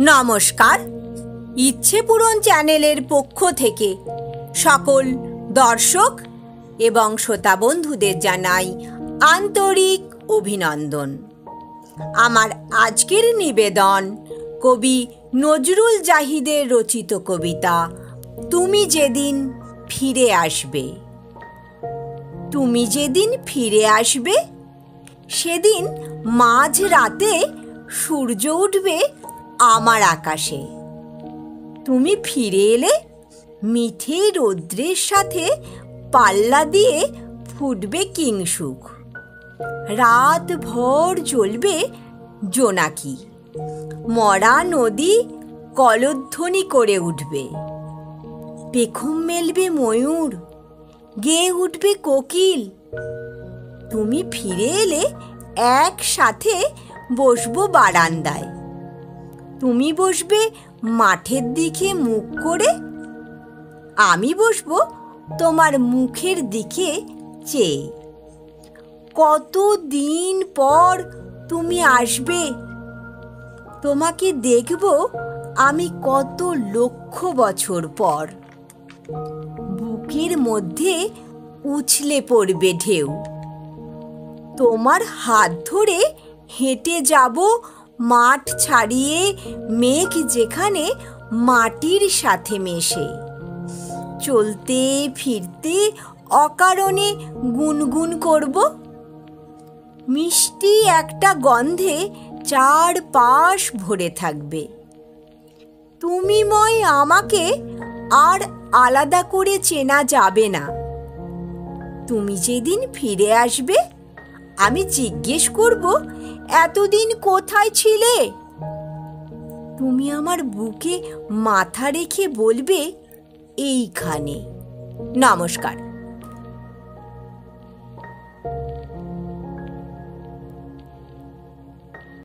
নমস্কার। ইচ্ছে পূরণ চ্যানেলের পক্ষ থেকে সকল দর্শক এবং শ্রোতা বন্ধুদের জানাই আন্তরিক অভিনন্দন। আমার আজকের নিবেদন কবি নজরুল জাহিদের রচিত কবিতা, তুমি যেদিন ফিরে আসবে। তুমি যেদিন ফিরে আসবে, সেদিন মাঝ রাতে সূর্য উঠবে আমার আকাশে। তুমি ফিরে এলে মিঠে রৌদ্রের সাথে পাল্লা দিয়ে ফুটবে কিংসুক রাত ভর জ্বলবে জোনাকি। মরা নদী কলধ্বনি করে উঠবে। পেখম মেলবে ময়ূর, গেয়ে উঠবে কোকিল। তুমি ফিরে এলে একসাথে বসবো বারান্দায়। তুমি বসবে মাঠের দিকে মুখ করে? আমি বসবো তোমার মুখের দিকে চেয়ে। কত দিন পর তুমি আসবে? তোমাকে দেখব আমি কত লক্ষ বছর পর। বুকের মধ্যে উছলে পড়বে ঢেউ। তোমার হাত ধরে হেঁটে যাব মাঠ ছাড়িয়ে মেঘ যেখানে মাটির সাথে মেশে। চলতে, ফিরতে অকারণে গুনগুন করব। মিষ্টি একটা গন্ধে চার পাশ ভরে থাকবে। তুমি ময় আমাকে আর আলাদা করে চেনা যাবে না। তুমি যেদিন ফিরে আসবে আমি জিজ্ঞেস করব এতদিন কোথায় ছিলে? তুমি আমার বুকে মাথা রেখে বলবে এইখানে। নমস্কার।